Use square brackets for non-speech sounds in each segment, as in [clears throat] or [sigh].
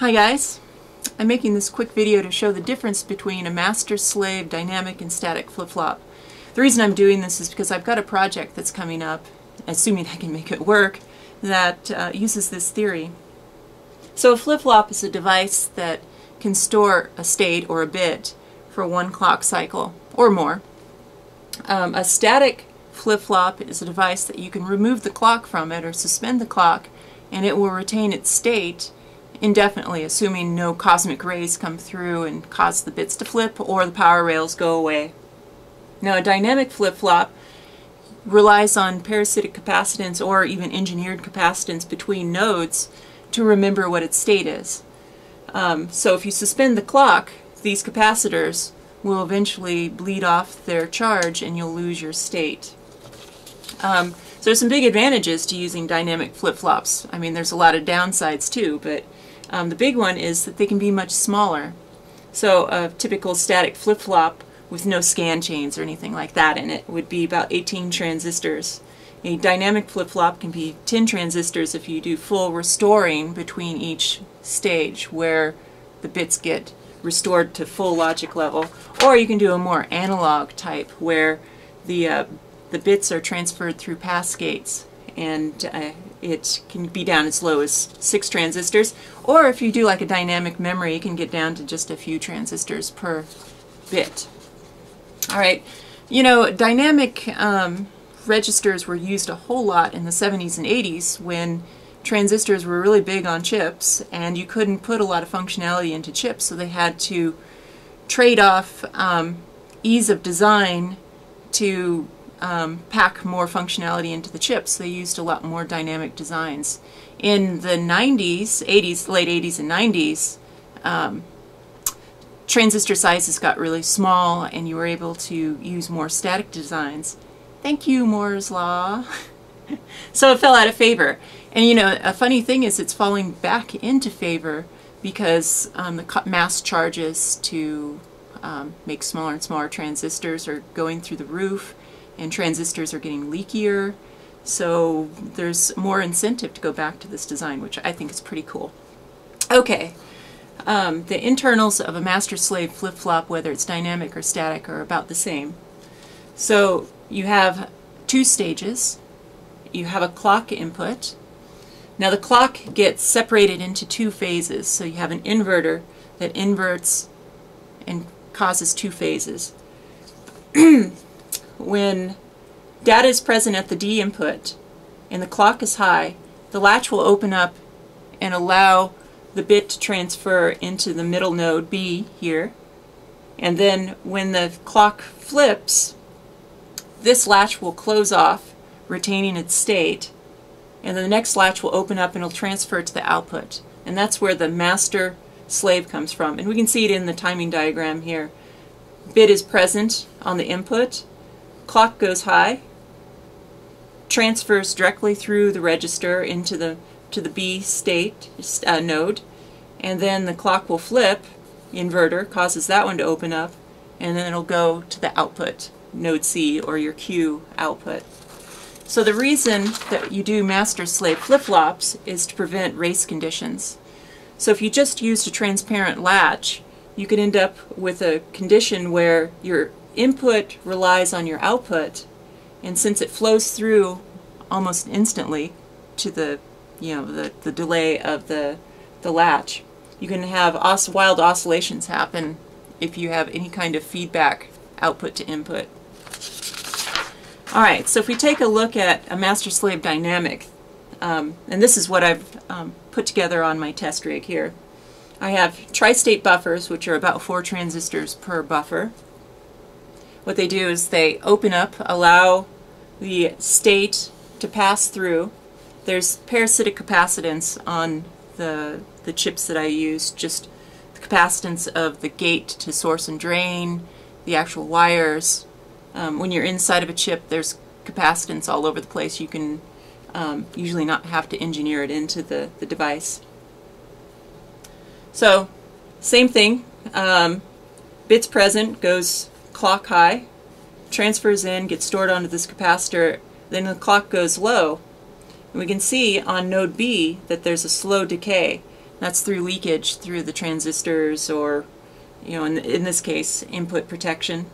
Hi guys, I'm making this quick video to show the difference between a master-slave dynamic and static flip-flop. The reason I'm doing this is because I've got a project that's coming up, assuming I can make it work, that uh, uses this theory. So a flip-flop is a device that can store a state or a bit for one clock cycle or more. Um, a static flip-flop is a device that you can remove the clock from it or suspend the clock and it will retain its state indefinitely, assuming no cosmic rays come through and cause the bits to flip or the power rails go away. Now a dynamic flip-flop relies on parasitic capacitance or even engineered capacitance between nodes to remember what its state is. Um, so if you suspend the clock, these capacitors will eventually bleed off their charge and you'll lose your state. Um, so there's some big advantages to using dynamic flip-flops. I mean, there's a lot of downsides too, but um, the big one is that they can be much smaller. So a typical static flip-flop with no scan chains or anything like that in it would be about 18 transistors. A dynamic flip-flop can be 10 transistors if you do full restoring between each stage where the bits get restored to full logic level. Or you can do a more analog type where the, uh, the bits are transferred through pass gates and uh, it can be down as low as six transistors. Or if you do like a dynamic memory, you can get down to just a few transistors per bit. All right, you know, dynamic um, registers were used a whole lot in the 70s and 80s when transistors were really big on chips and you couldn't put a lot of functionality into chips, so they had to trade off um, ease of design to um, pack more functionality into the chips. They used a lot more dynamic designs. In the 90s, 80s, late 80s and 90s, um, transistor sizes got really small and you were able to use more static designs. Thank you, Moore's Law. [laughs] so it fell out of favor. And you know, a funny thing is it's falling back into favor because um, the mask charges to um, make smaller and smaller transistors are going through the roof and transistors are getting leakier. So there's more incentive to go back to this design, which I think is pretty cool. Okay, um, the internals of a master-slave flip-flop, whether it's dynamic or static, are about the same. So you have two stages. You have a clock input. Now the clock gets separated into two phases. So you have an inverter that inverts and causes two phases. [clears throat] when data is present at the D input and the clock is high, the latch will open up and allow the bit to transfer into the middle node B here. And then when the clock flips, this latch will close off, retaining its state, and then the next latch will open up and it'll transfer to the output. And that's where the master slave comes from. And we can see it in the timing diagram here. Bit is present on the input, clock goes high, transfers directly through the register into the to the B state uh, node, and then the clock will flip, inverter causes that one to open up, and then it'll go to the output, node C or your Q output. So the reason that you do master-slave flip-flops is to prevent race conditions. So if you just used a transparent latch, you could end up with a condition where your input relies on your output, and since it flows through almost instantly to the, you know, the, the delay of the, the latch, you can have os wild oscillations happen if you have any kind of feedback output to input. All right, so if we take a look at a master-slave dynamic, um, and this is what I've um, put together on my test rig here. I have tri-state buffers, which are about four transistors per buffer what they do is they open up, allow the state to pass through. There's parasitic capacitance on the, the chips that I use, just the capacitance of the gate to source and drain, the actual wires. Um, when you're inside of a chip, there's capacitance all over the place. You can um, usually not have to engineer it into the, the device. So, same thing. Um, bits present goes clock high, transfers in, gets stored onto this capacitor, then the clock goes low. And we can see on node B that there's a slow decay. That's through leakage through the transistors or, you know, in, in this case, input protection.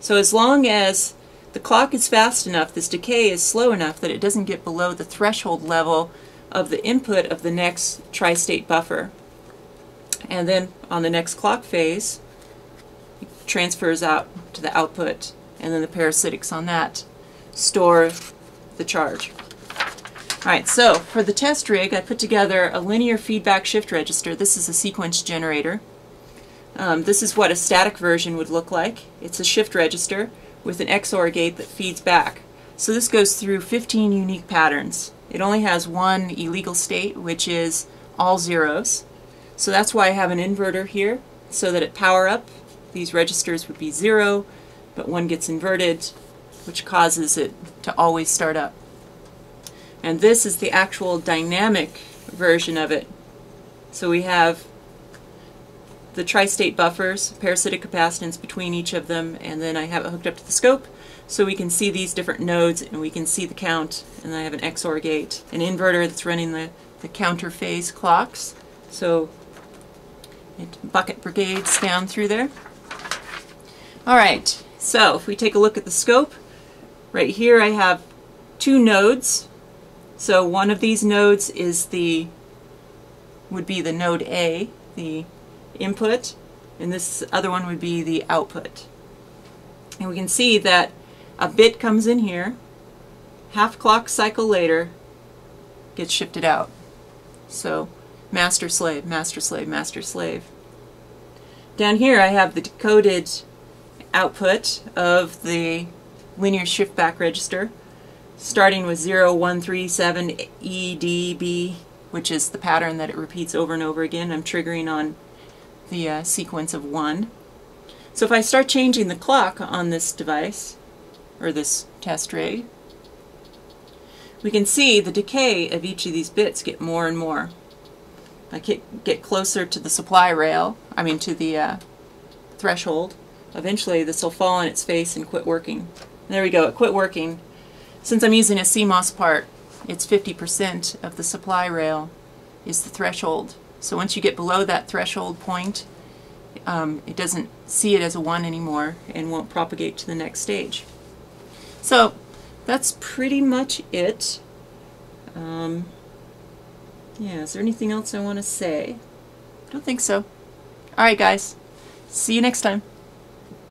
So as long as the clock is fast enough, this decay is slow enough that it doesn't get below the threshold level of the input of the next tri-state buffer. And then on the next clock phase, transfers out to the output, and then the parasitics on that store the charge. Alright, so for the test rig, I put together a linear feedback shift register. This is a sequence generator. Um, this is what a static version would look like. It's a shift register with an XOR gate that feeds back. So this goes through 15 unique patterns. It only has one illegal state, which is all zeros. So that's why I have an inverter here, so that at power up, these registers would be zero, but one gets inverted, which causes it to always start up. And this is the actual dynamic version of it. So we have the tri-state buffers, parasitic capacitance between each of them, and then I have it hooked up to the scope so we can see these different nodes and we can see the count, and I have an XOR gate, an inverter that's running the, the counter phase clocks. So it bucket brigades down through there. Alright, so if we take a look at the scope, right here I have two nodes so one of these nodes is the would be the node A, the input, and this other one would be the output. And we can see that a bit comes in here, half clock cycle later, gets shifted out. So master slave, master slave, master slave. Down here I have the decoded output of the linear shift back register starting with 0137 EDB, which is the pattern that it repeats over and over again. I'm triggering on the uh, sequence of 1. So if I start changing the clock on this device, or this test rig, we can see the decay of each of these bits get more and more. I get, get closer to the supply rail, I mean to the uh, threshold. Eventually this will fall on its face and quit working. There we go, it quit working. Since I'm using a CMOS part, it's 50% of the supply rail is the threshold. So once you get below that threshold point, um, it doesn't see it as a 1 anymore and won't propagate to the next stage. So that's pretty much it. Um, yeah, is there anything else I want to say? I don't think so. Alright guys, see you next time.